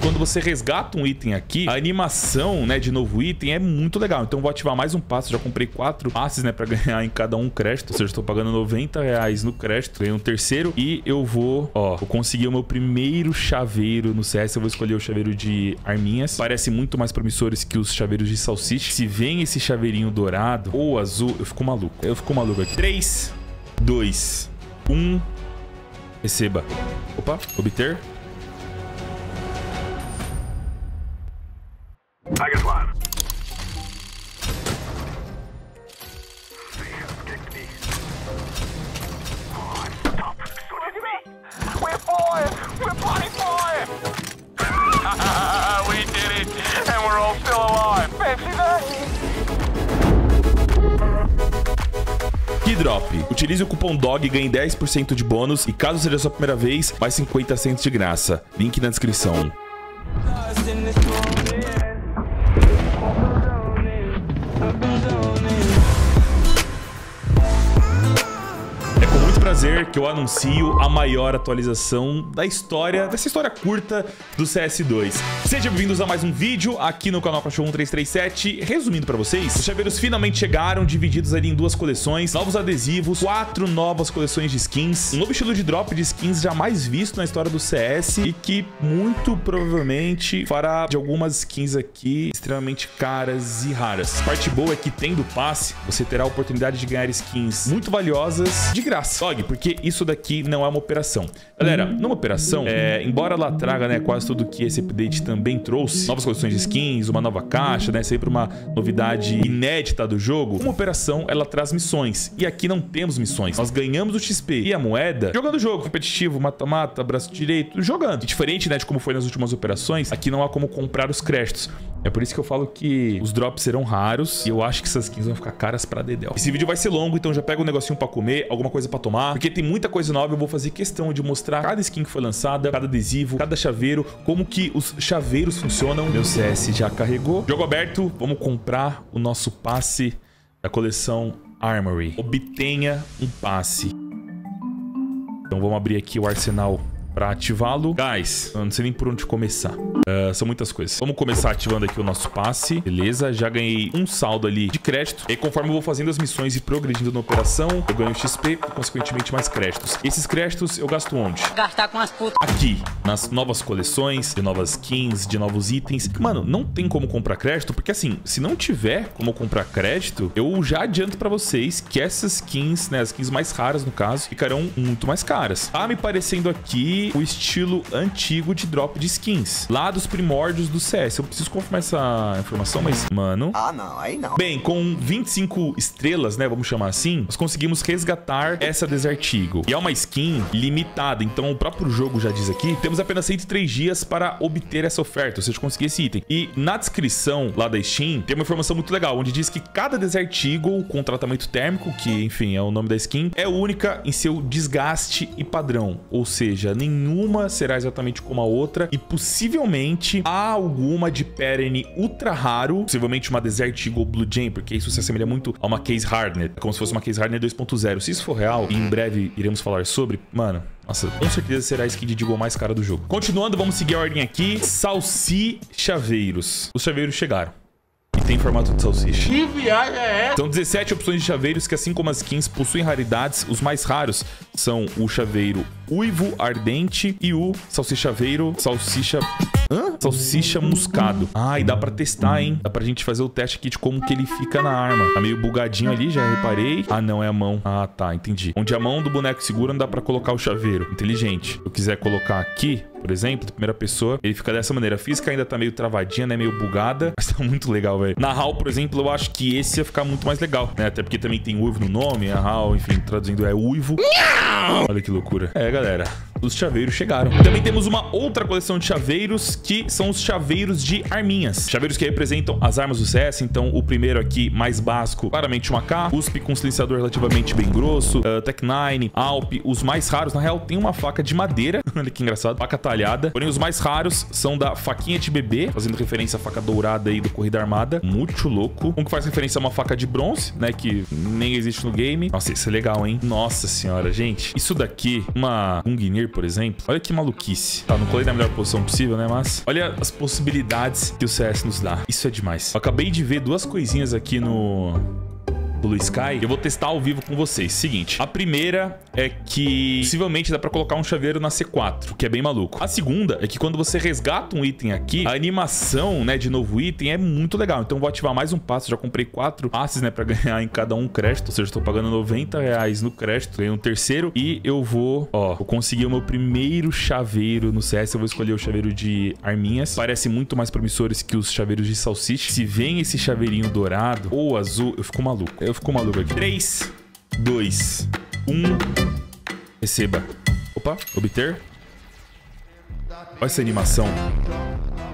quando você resgata um item aqui, a animação, né, de novo item é muito legal. Então eu vou ativar mais um passe. Já comprei quatro passes, né, pra ganhar em cada um crédito. Ou seja, estou pagando 90 reais no crédito. Ganhei um terceiro e eu vou, ó, vou conseguir o meu primeiro chaveiro no CS. Eu vou escolher o chaveiro de arminhas. Parece muito mais promissores que os chaveiros de salsicha. Se vem esse chaveirinho dourado ou azul, eu fico maluco. Eu fico maluco aqui. 3, 2, 1. Receba. Opa, obter. Utilize o cupom DOG e ganhe 10% de bônus. E caso seja a sua primeira vez, mais 50 centos de graça. Link na descrição. Prazer que eu anuncio a maior atualização da história, dessa história curta do CS2. Sejam bem-vindos a mais um vídeo aqui no canal Cachorro 1337. Resumindo pra vocês, os chaveiros finalmente chegaram, divididos ali em duas coleções, novos adesivos, quatro novas coleções de skins, um novo estilo de drop de skins jamais visto na história do CS e que muito provavelmente fará de algumas skins aqui extremamente caras e raras. A parte boa é que tendo passe, você terá a oportunidade de ganhar skins muito valiosas de graça. Dog, porque isso daqui não é uma operação. Galera, numa operação, é, embora ela traga né, quase tudo que esse update também trouxe, novas coleções de skins, uma nova caixa, né, sempre uma novidade inédita do jogo, uma operação ela traz missões. E aqui não temos missões. Nós ganhamos o XP e a moeda jogando o jogo competitivo, mata-mata, braço direito, jogando. E diferente né, de como foi nas últimas operações, aqui não há como comprar os créditos. É por isso que eu falo que os drops serão raros e eu acho que essas skins vão ficar caras pra dedéu. Esse vídeo vai ser longo, então já pega um negocinho pra comer, alguma coisa pra tomar, porque tem muita coisa nova. Eu vou fazer questão de mostrar cada skin que foi lançada, cada adesivo, cada chaveiro, como que os chaveiros funcionam. Meu CS já carregou. Jogo aberto, vamos comprar o nosso passe da coleção Armory. Obtenha um passe. Então vamos abrir aqui o arsenal para ativá-lo. Guys, eu não sei nem por onde começar. Uh, são muitas coisas. Vamos começar ativando aqui o nosso passe. Beleza, já ganhei um saldo ali de crédito. E conforme eu vou fazendo as missões e progredindo na operação, eu ganho XP e, consequentemente, mais créditos. Esses créditos eu gasto onde? Gastar com as putas. Aqui, nas novas coleções, de novas skins, de novos itens. Mano, não tem como comprar crédito, porque assim, se não tiver como comprar crédito, eu já adianto pra vocês que essas skins, né, as skins mais raras no caso, ficarão muito mais caras. Tá me parecendo aqui o estilo antigo de drop de skins, lá dos primórdios do CS. Eu preciso confirmar essa informação, mas, mano... Ah, não, aí não. Bem, com 25 estrelas, né, vamos chamar assim, nós conseguimos resgatar essa Desert Eagle. E é uma skin limitada, então o próprio jogo já diz aqui, temos apenas 103 dias para obter essa oferta, ou seja, conseguir esse item. E na descrição lá da Steam, tem uma informação muito legal, onde diz que cada Desert Eagle com tratamento térmico, que, enfim, é o nome da skin, é única em seu desgaste e padrão, ou seja, nenhuma será exatamente como a outra e possivelmente há alguma de Perenne ultra raro, possivelmente uma Desert Eagle Blue Jam, porque isso se assemelha muito a uma Case Hardener, como se fosse uma Case Hardener 2.0. Se isso for real, e em breve iremos falar sobre, mano, nossa, com certeza será a skin de Deagle mais cara do jogo. Continuando, vamos seguir a ordem aqui. Salsi Chaveiros. Os chaveiros chegaram. Tem formato de salsicha. Que viagem é essa? São 17 opções de chaveiros que, assim como as skins, possuem raridades. Os mais raros são o chaveiro uivo ardente e o salsichaveiro salsicha... Hã? Salsicha muscado. Ah, e dá pra testar, hein? Dá pra gente fazer o teste aqui de como que ele fica na arma. Tá meio bugadinho ali, já reparei. Ah, não, é a mão. Ah, tá, entendi. Onde a mão do boneco segura, não dá pra colocar o chaveiro. Inteligente. Se eu quiser colocar aqui, por exemplo, de primeira pessoa, ele fica dessa maneira. A física ainda tá meio travadinha, né? Meio bugada, mas tá muito legal, velho. Na HAL, por exemplo, eu acho que esse ia ficar muito mais legal, né? Até porque também tem uivo no nome, a HAL, enfim, traduzindo é uivo. Olha que loucura. É, galera, os chaveiros chegaram. Também temos uma outra coleção de chaveiros, que são os chaveiros de arminhas. Chaveiros que representam as armas do CS, então o primeiro aqui, mais básico, claramente um AK, USP com silenciador relativamente bem grosso, uh, Tech 9, Alp, os mais raros, na real, tem uma faca de madeira, olha que engraçado, faca talhada, porém os mais raros são da faquinha de bebê, fazendo referência à faca dourada aí do Corrida Armada, muito louco, um que faz referência a uma faca de bronze, né, que nem existe no game. Nossa, isso é legal, hein? Nossa senhora, gente, isso daqui, uma Gungnir por exemplo. Olha que maluquice. Tá, não colei na melhor posição possível, né? Mas olha as possibilidades que o CS nos dá. Isso é demais. Eu acabei de ver duas coisinhas aqui no Blue Sky, eu vou testar ao vivo com vocês. Seguinte, a primeira é que possivelmente dá pra colocar um chaveiro na C4, que é bem maluco. A segunda é que quando você resgata um item aqui, a animação, né, de novo item é muito legal. Então vou ativar mais um passo, já comprei quatro passes, né, pra ganhar em cada um crédito, ou seja, estou pagando 90 reais no crédito, ganhei um terceiro e eu vou, ó, eu consegui o meu primeiro chaveiro no CS, eu vou escolher o chaveiro de arminhas. Parece muito mais promissores que os chaveiros de salsicha. Se vem esse chaveirinho dourado ou azul, eu fico maluco. Eu fico maluco aqui. 3, 2, 1. Receba. Opa, obter. Olha essa animação.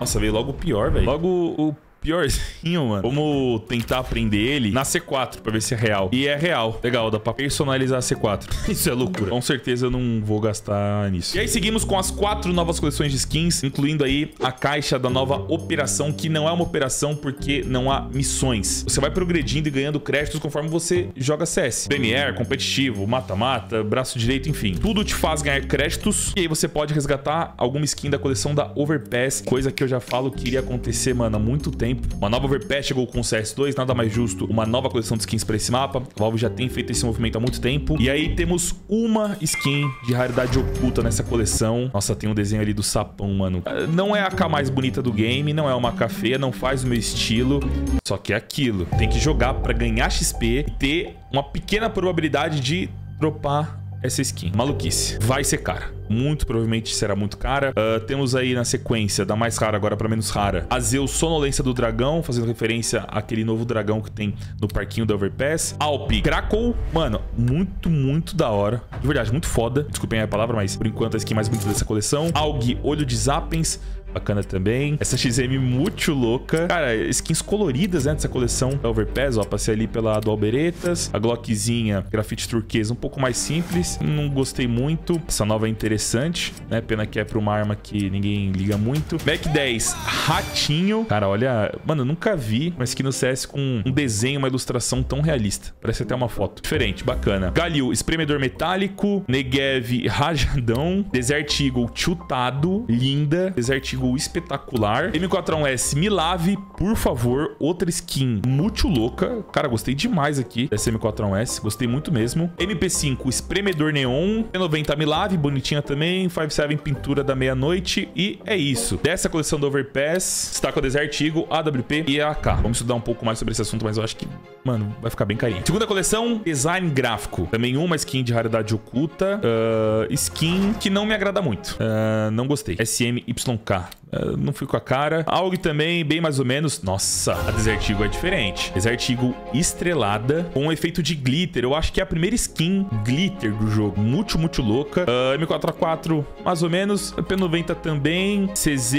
Nossa, veio logo o pior, velho. Logo o piorzinho, mano. Vamos tentar aprender ele na C4 pra ver se é real. E é real. Legal, dá pra personalizar a C4. Isso é loucura. Com certeza eu não vou gastar nisso. E aí seguimos com as quatro novas coleções de skins, incluindo aí a caixa da nova operação, que não é uma operação porque não há missões. Você vai progredindo e ganhando créditos conforme você joga CS. Premier, competitivo, mata-mata, braço direito, enfim. Tudo te faz ganhar créditos e aí você pode resgatar alguma skin da coleção da Overpass, coisa que eu já falo que iria acontecer, mano, há muito tempo tempo. Uma nova Overpass chegou com o CS2, nada mais justo uma nova coleção de skins para esse mapa. A Valve já tem feito esse movimento há muito tempo. E aí temos uma skin de raridade oculta nessa coleção. Nossa, tem um desenho ali do sapão, mano. Não é a K mais bonita do game, não é uma K feia, não faz o meu estilo. Só que é aquilo. Tem que jogar para ganhar XP e ter uma pequena probabilidade de dropar essa skin. Maluquice. Vai ser cara. Muito provavelmente será muito cara. Uh, temos aí na sequência, da mais rara agora pra menos rara, a Zeus Sonolência do Dragão, fazendo referência àquele novo dragão que tem no parquinho da Overpass. Alp Krakow, mano, muito, muito da hora. De verdade, muito foda. Desculpem a palavra, mas por enquanto a skin mais bonita dessa coleção. Aug Olho de Zapens, bacana também. Essa XM muito louca. Cara, skins coloridas, né, dessa coleção Overpass, ó, passei ali pela do Alberetas. A Glockzinha, grafite turquesa, um pouco mais simples. Não gostei muito. Essa nova é interessante, né, pena que é pra uma arma que ninguém liga muito. Mac 10, Ratinho. Cara, olha, mano, eu nunca vi uma skin no CS com um desenho, uma ilustração tão realista. Parece até uma foto. Diferente, bacana. Galil, espremedor metálico. Negev, rajadão. Desert Eagle, chutado. Linda. Desert Eagle espetacular. M41S Milave, por favor. Outra skin muito louca. Cara, gostei demais aqui dessa M41S. Gostei muito mesmo. MP5 Espremedor Neon. P90 Milave, bonitinha também. 57 Pintura da Meia-Noite. E é isso. Dessa coleção do Overpass, está com a Desert Eagle, AWP e AK. Vamos estudar um pouco mais sobre esse assunto, mas eu acho que, mano, vai ficar bem carinho. Segunda coleção, Design Gráfico. Também uma skin de raridade oculta. Uh, skin que não me agrada muito. Uh, não gostei. SMYK. Uh, não fui com a cara. Algo também, bem mais ou menos. Nossa, a Desert Eagle é diferente. Desert Eagle estrelada, com um efeito de glitter. Eu acho que é a primeira skin glitter do jogo. Muito, muito louca. Uh, M4A4, mais ou menos. P90 também. CZ,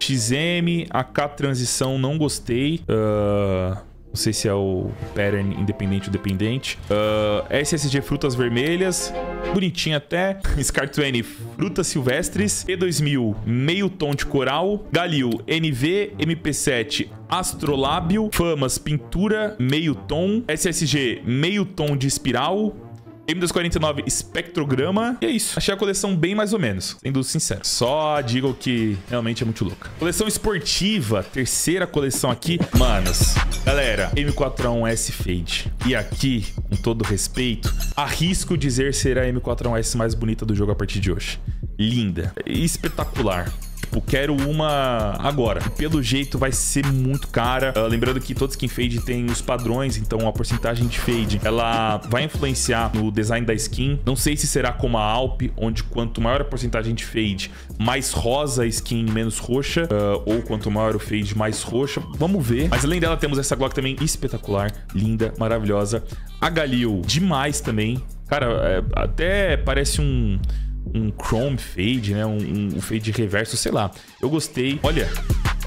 XM, AK Transição, não gostei. Uh... Não sei se é o pattern independente ou dependente. Uh, SSG Frutas Vermelhas. Bonitinho até. Scar 20 Frutas Silvestres. E2000 Meio Tom de Coral. Galil NV MP7 Astrolábio. Famas Pintura Meio Tom. SSG Meio Tom de Espiral. M249 Espectrograma. E é isso. Achei a coleção bem mais ou menos, sendo sincero. Só digo que realmente é muito louca. Coleção esportiva, terceira coleção aqui. Manos, galera, M41S Fade. E aqui, com todo respeito, arrisco dizer ser a M41S mais bonita do jogo a partir de hoje. Linda, espetacular. Tipo, quero uma agora. Pelo jeito vai ser muito cara. Uh, lembrando que todo skin fade tem os padrões, então a porcentagem de fade ela vai influenciar no design da skin. Não sei se será como a Alp, onde quanto maior a porcentagem de fade, mais rosa a skin, menos roxa. Uh, ou quanto maior o fade, mais roxa. Vamos ver. Mas além dela, temos essa Glock também espetacular, linda, maravilhosa. A Galil, demais também. Cara, é, até parece um um chrome fade, né? Um, um fade reverso, sei lá. Eu gostei. Olha,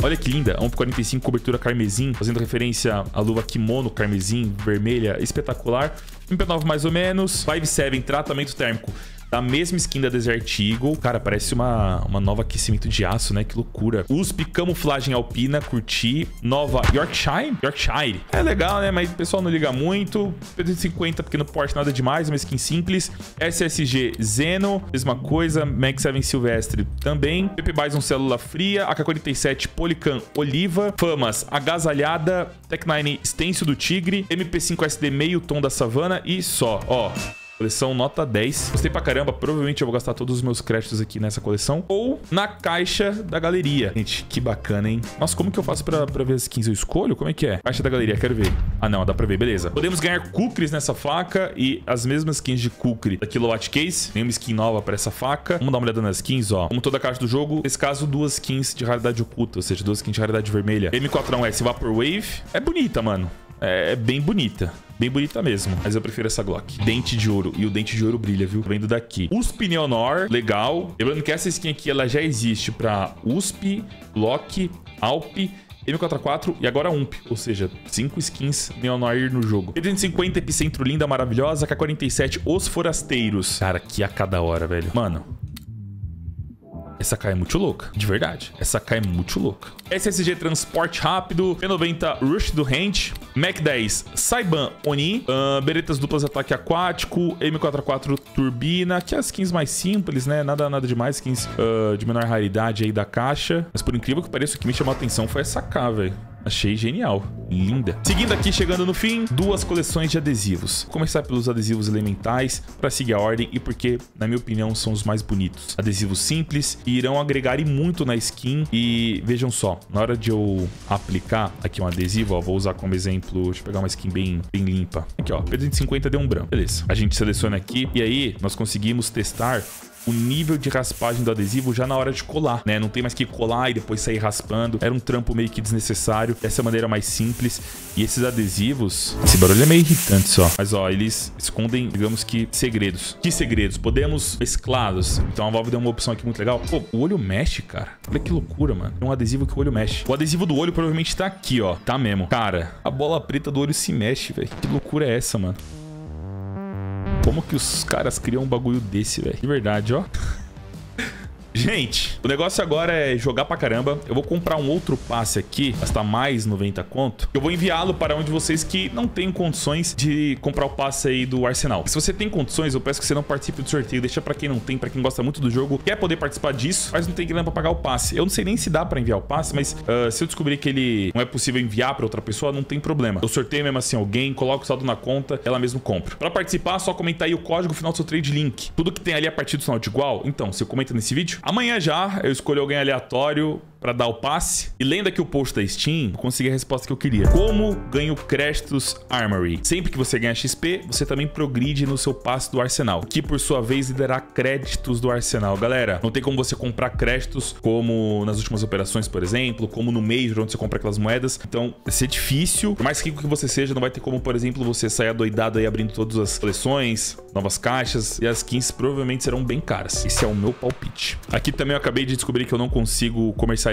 Olha que linda, 1.45 cobertura carmesim, fazendo referência à luva kimono carmesim, vermelha, espetacular. MP9 mais ou menos, 5.7 tratamento térmico da mesma skin da Desert Eagle. Cara, parece uma, uma nova aquecimento de aço, né? Que loucura. USP Camuflagem Alpina, curti. Nova Yorkshire. Yorkshire. É legal, né? Mas o pessoal não liga muito. 350 porque no porte nada demais, uma skin simples. SSG Zeno, mesma coisa. Mag 7 Silvestre também. PP Bison Célula Fria. AK-47 Polican Oliva. Famas Agasalhada. Tech 9 Stencil do Tigre. MP5 SD meio tom da savana e só. Ó, Coleção nota 10. Gostei pra caramba. Provavelmente eu vou gastar todos os meus créditos aqui nessa coleção. Ou na caixa da galeria. Gente, que bacana, hein? Nossa, como que eu faço pra, pra ver as skins? Eu escolho? Como é que é? Caixa da galeria, quero ver. Ah, não, dá pra ver. Beleza. Podemos ganhar kukris nessa faca e as mesmas skins de kukri da Kilowatt Case. Nenhuma skin nova pra essa faca. Vamos dar uma olhada nas skins, ó. Como toda a caixa do jogo, nesse caso, duas skins de raridade oculta, ou seja, duas skins de raridade vermelha. M41S Vaporwave. É bonita, mano. É, é bem bonita. Bem bonita mesmo, mas eu prefiro essa Glock. Dente de ouro. E o dente de ouro brilha, viu? Vendo daqui. USP Neonor, legal. Lembrando que essa skin aqui, ela já existe pra USP, Glock, Alp... M44 e agora UMP, ou seja, 5 skins Neonor no jogo. 350 Epicentro linda, maravilhosa, K47 Os Forasteiros. Cara, que a cada hora, velho. Mano, essa K é muito louca, de verdade. Essa K é muito louca. SSG Transporte Rápido, P90 Rush do Range, Mac 10 Saiban Oni, uh, Beretas Duplas Ataque Aquático, M44 Turbina, que é as skins mais simples, né? Nada, nada demais, skins uh, de menor raridade aí da caixa. Mas por incrível que pareça, o que me chamou a atenção foi essa K, velho. Achei genial. Linda. Seguindo aqui, chegando no fim, duas coleções de adesivos. Vou começar pelos adesivos elementais para seguir a ordem e porque, na minha opinião, são os mais bonitos. Adesivos simples e irão agregar muito na skin. E vejam só, na hora de eu aplicar aqui um adesivo, ó, vou usar como exemplo, deixa eu pegar uma skin bem, bem limpa. Aqui, ó, P250 deu um branco. Beleza. A gente seleciona aqui e aí nós conseguimos testar o nível de raspagem do adesivo já na hora de colar, né? Não tem mais que colar e depois sair raspando. Era um trampo meio que desnecessário. Essa é a maneira mais simples. E esses adesivos... Esse barulho é meio irritante só. Mas, ó, eles escondem, digamos que, segredos. Que segredos? Podemos mesclá-los. Então a Valve deu uma opção aqui muito legal. Pô, o olho mexe, cara. Olha que loucura, mano. É um adesivo que o olho mexe. O adesivo do olho provavelmente tá aqui, ó. Tá mesmo. Cara, a bola preta do olho se mexe, velho. Que loucura é essa, mano? Como que os caras criam um bagulho desse, velho? De verdade, ó. Gente, o negócio agora é jogar pra caramba. Eu vou comprar um outro passe aqui, gastar mais 90 conto. Eu vou enviá-lo para um de vocês que não tem condições de comprar o passe aí do Arsenal. Se você tem condições, eu peço que você não participe do sorteio. Deixa pra quem não tem, pra quem gosta muito do jogo, quer poder participar disso, mas não tem grana pra pagar o passe. Eu não sei nem se dá pra enviar o passe, mas uh, se eu descobrir que ele não é possível enviar pra outra pessoa, não tem problema. Eu sorteio mesmo assim alguém, coloco o saldo na conta, ela mesmo compra. Pra participar, só comentar aí o código final do seu trade link. Tudo que tem ali a partir do sinal de igual, então, você comenta nesse vídeo. Amanhã já eu escolhi alguém aleatório para dar o passe. E lendo aqui o post da Steam, eu consegui a resposta que eu queria. Como ganho créditos Armory? Sempre que você ganha XP, você também progride no seu passe do Arsenal, que por sua vez lhe dará créditos do Arsenal. Galera, não tem como você comprar créditos como nas últimas operações, por exemplo, como no Major, onde você compra aquelas moedas. Então, vai ser difícil. Por mais rico que você seja, não vai ter como, por exemplo, você sair doidado aí abrindo todas as coleções, novas caixas, e as skins provavelmente serão bem caras. Esse é o meu palpite. Aqui também eu acabei de descobrir que eu não consigo comercializar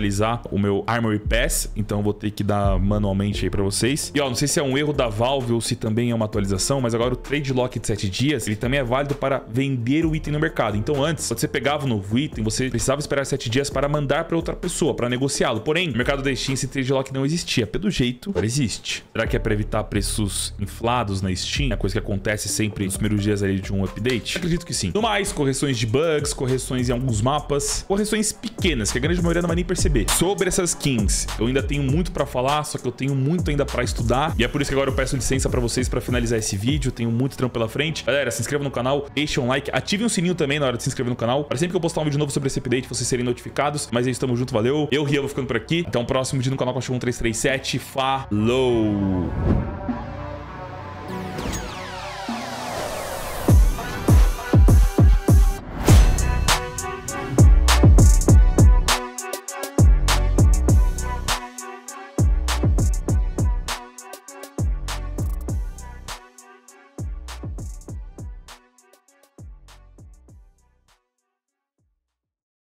o meu Armory Pass, então vou ter que dar manualmente aí pra vocês. E ó, não sei se é um erro da Valve ou se também é uma atualização, mas agora o Trade Lock de 7 dias, ele também é válido para vender o item no mercado. Então antes, quando você pegava um novo item, você precisava esperar 7 dias para mandar para outra pessoa, para negociá-lo. Porém, no mercado da Steam esse Trade Lock não existia. Pelo jeito, agora existe. Será que é para evitar preços inflados na Steam? É coisa que acontece sempre nos primeiros dias ali de um update? Acredito que sim. No mais, correções de bugs, correções em alguns mapas, correções pequenas, que a grande maioria não vai nem perceber. Sobre essas skins, eu ainda tenho muito pra falar, só que eu tenho muito ainda pra estudar. E é por isso que agora eu peço licença pra vocês pra finalizar esse vídeo. Tenho muito trampo pela frente. Galera, se inscreva no canal, deixem um like, ativem o sininho também na hora de se inscrever no canal. Para sempre que eu postar um vídeo novo sobre esse update, vocês serem notificados. Mas é isso, tamo junto, valeu. Eu, Rian, vou ficando por aqui. Até o próximo vídeo no canal Cachorro 1337. Falou!